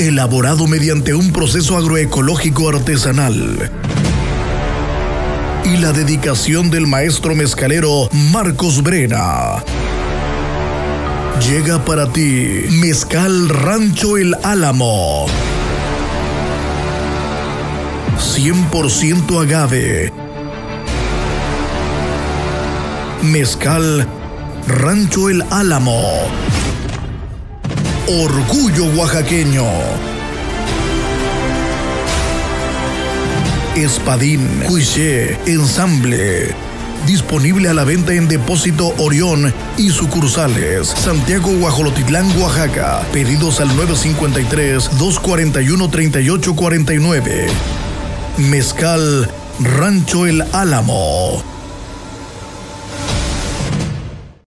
elaborado mediante un proceso agroecológico artesanal. Y la dedicación del maestro mezcalero Marcos Brena. Llega para ti Mezcal Rancho El Álamo. 100% agave. Mezcal Rancho El Álamo. Orgullo oaxaqueño. Espadín, Cuiché, Ensamble. Disponible a la venta en Depósito Orión y sucursales. Santiago, Guajolotitlán, Oaxaca. Pedidos al 953-241-3849. Mezcal Rancho El Álamo.